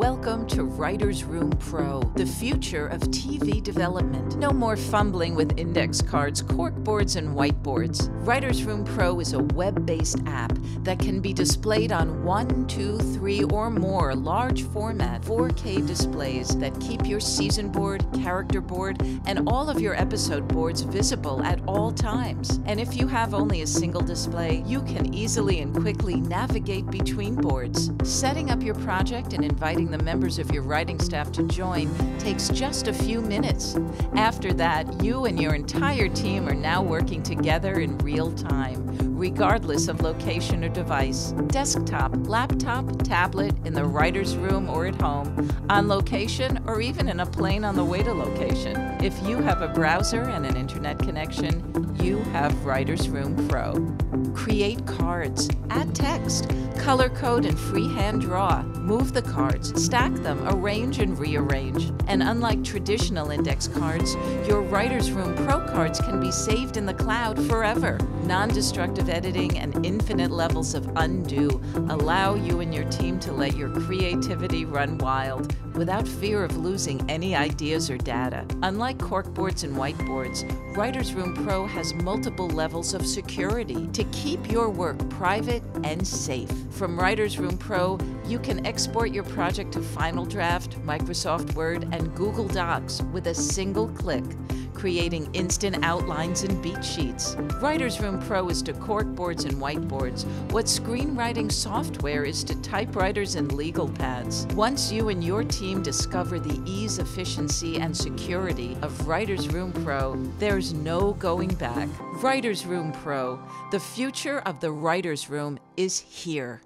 Welcome to WritersRoom Pro, the future of TV development. No more fumbling with index cards, corkboards, and whiteboards. WritersRoom Pro is a web based app that can be displayed on one, two, three, or more large format 4K displays that keep your season board, character board, and all of your episode boards visible at all times. And if you have only a single display, you can easily and quickly navigate between boards. Setting up your project and inviting the members of your writing staff to join takes just a few minutes. After that, you and your entire team are now working together in real time, regardless of location or device desktop, laptop, tablet, in the writer's room or at home, on location, or even in a plane on the way to location. If you have a browser and an internet connection, you have WritersRoom Pro. Create cards, add text, color code and freehand draw, move the cards, stack them, arrange and rearrange. And unlike traditional index cards, your WritersRoom Pro cards can be saved in the cloud forever. Non destructive editing and infinite levels of undo allow you and your team to let your creativity run wild without fear of losing any ideas or data. Unlike corkboards and whiteboards, WritersRoom Pro has multiple levels of security to keep your work private and safe. From WritersRoom Pro, you can export your project to Final Draft, Microsoft Word, and Google Docs with a single click creating instant outlines and beat sheets. WritersRoom Pro is to corkboards and whiteboards what screenwriting software is to typewriters and legal pads. Once you and your team discover the ease, efficiency, and security of WritersRoom Pro, there's no going back. WritersRoom Pro, the future of the writer's room is here.